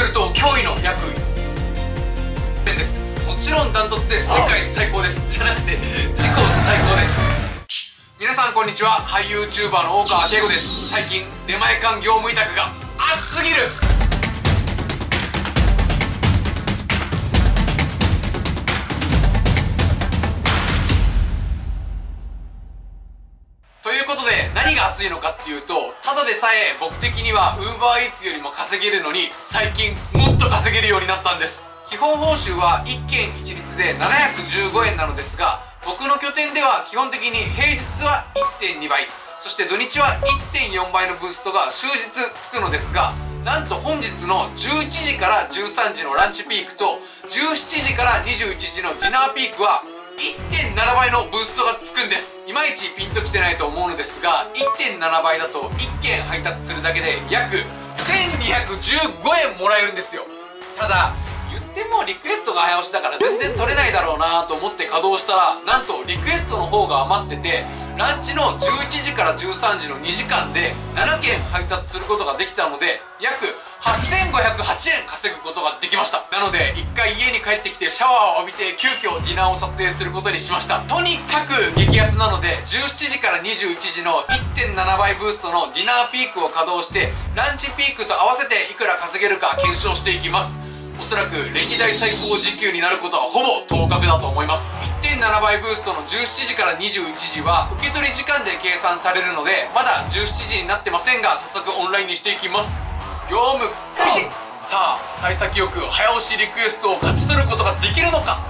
すると驚異の約円です。もちろんダントツで世界最高です。じゃなくて自己最高です。皆さんこんにちは。俳優 YouTuber の大川圭吾です。最近出前館業務委託が熱すぎる何が熱いのかっていうとただでさえ僕的には UberEats よりも稼げるのに最近もっと稼げるようになったんです。基本報酬は1件一律で715円なのですが僕の拠点では基本的に平日は1.2倍そして土日は1.4倍のブーストが終日つくのですがなんと本日の11時から13時のランチピークと17時から21時のディナーピークは1.7倍のブーストがつくんです。いまいちピンときてないと思うのですが1.7倍だと1件配達するだけで約1215円もらえるんですよ。ただ言ってもリクエストが早押しだから全然取れないだろうなと思って稼働したらなんとリクエストの方が余っててランチの11時から13時の2時間で7件配達することができたので約8508円稼ぐことができました。なので一回家に帰ってきてシャワーを浴びて急遽ディナーを撮影することにしました。とにかく激アツなので17時から21時の1.7倍ブーストのディナーピークを稼働してランチピークと合わせていくら稼げるか検証していきます。おそらく歴代最高時給になることはほぼ当確だと思います。1.7倍ブーストの17時から21時は受け取り時間で計算されるのでまだ17時になってませんが早速オンラインにしていきます。業務。開始さあ幸先よく早押しリクエストを勝ち取ることができるのか。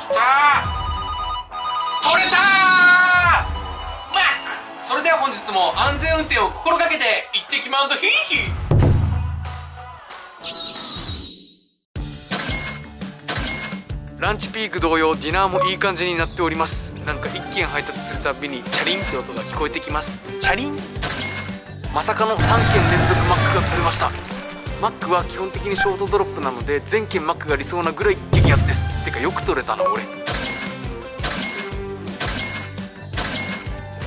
きたー。取れたそれでは本日も安全運転を心がけて行ってきまんとヒーヒー。ランチピーク同様ディナーもいい感じになっております。なんか1件配達するたびにチャリンって音が聞こえてきます。チャリン？まさかの3件連続マックが取れました。マックは基本的にショートドロップなので全件マックが理想なぐらい激アツです。てかよく取れたな俺。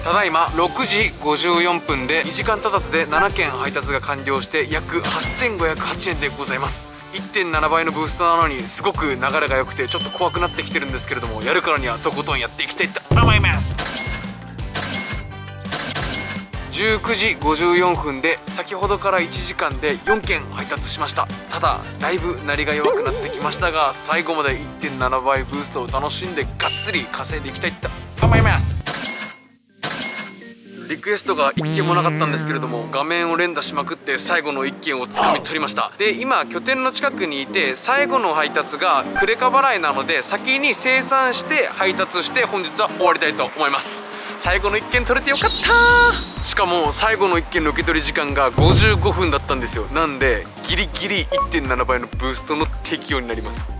ただいま6時54分で2時間経たずで7件配達が完了して約8508円でございます。1.7倍のブーストなのにすごく流れが良くてちょっと怖くなってきてるんですけれどもやるからにはとことんやっていきたいと思います。19時54分で先ほどから1時間で4件配達しました。ただだいぶ鳴りが弱くなってきましたが最後まで1.7倍ブーストを楽しんでがっつり稼いでいきたいと思います。リクエストが1件もなかったんですけれども画面を連打しまくって最後の1件をつかみ取りました。で今拠点の近くにいて最後の配達がクレカ払いなので先に生産して配達して本日は終わりたいと思います。最後の1件取れてよかったしかも最後の1件の受け取り時間が55分だったんですよ。なんでギリギリ1.7倍のブーストの適用になります。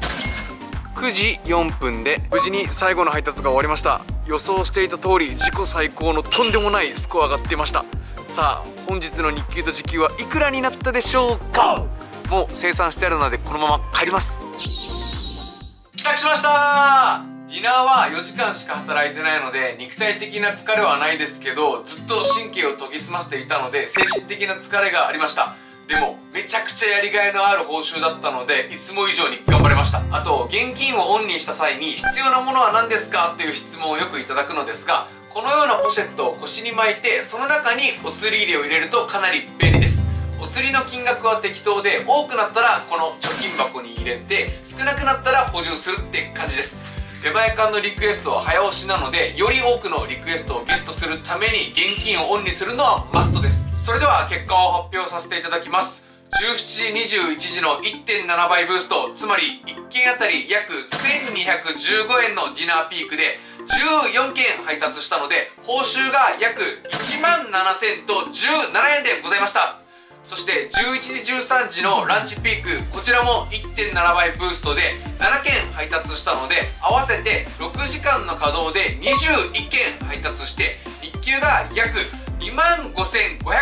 9時4分で無事に最後の配達が終わりました。予想していた通り自己最高のとんでもないスコアが出ました。さあ本日の日給と時給はいくらになったでしょうか。もう生産してあるのでこのまま帰ります。帰宅しましたディナーは4時間しか働いてないので肉体的な疲れはないですけどずっと神経を研ぎ澄ませていたので精神的な疲れがありました。でもめちゃくちゃやりがいのある報酬だったのでいつも以上に頑張れました。あと現金をオンにした際に必要なものは何ですか？という質問をよくいただくのですがこのようなポシェットを腰に巻いてその中にお釣り入れを入れるとかなり便利です。お釣りの金額は適当で多くなったらこの貯金箱に入れて少なくなったら補充するって感じです。出前館のリクエストは早押しなのでより多くのリクエストをゲットするために現金をオンにするのはマストです。それでは結果を発表させていただきます。17時21時の1.7倍ブーストつまり1件あたり約1215円のディナーピークで14件配達したので報酬が約1万7000と17円でございました。そして11時13時のランチピークこちらも1.7倍ブーストで7件配達したので合わせて6時間の稼働で21件配達して日給が約2万5525円でご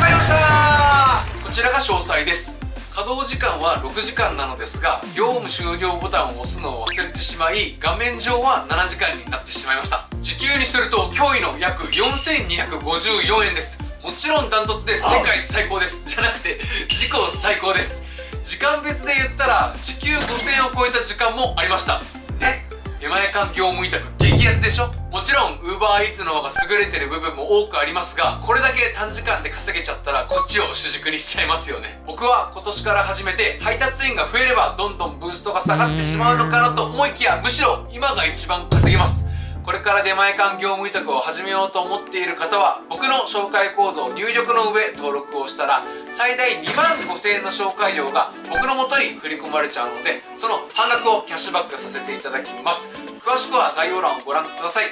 ざいました。こちらが詳細です。稼働時間は6時間なのですが業務終了ボタンを押すのを忘れてしまい画面上は7時間になってしまいました。時給にすると驚異の約4254円です。もちろんダントツで世界最高です。じゃなくて自己最高です。時間別で言ったら時給5000を超えた時間もありました。ね。出前館業務委託激アツでしょ？もちろん UberEats の方が優れてる部分も多くありますがこれだけ短時間で稼げちゃったらこっちを主軸にしちゃいますよね。僕は今年から始めて配達員が増えればどんどんブーストが下がってしまうのかなと思いきやむしろ今が一番稼げますこれから出前館業務委託を始めようと思っている方は僕の紹介コードを入力の上登録をしたら最大2万5000円の紹介料が僕の元に振り込まれちゃうのでその半額をキャッシュバックさせていただきます。詳しくは概要欄をご覧ください。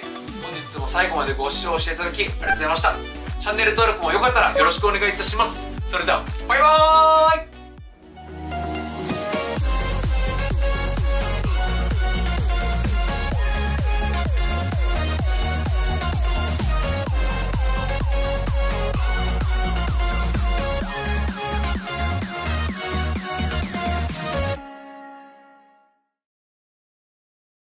本日も最後までご視聴していただきありがとうございました。チャンネル登録もよかったらよろしくお願いいたします。それではバイバーイ！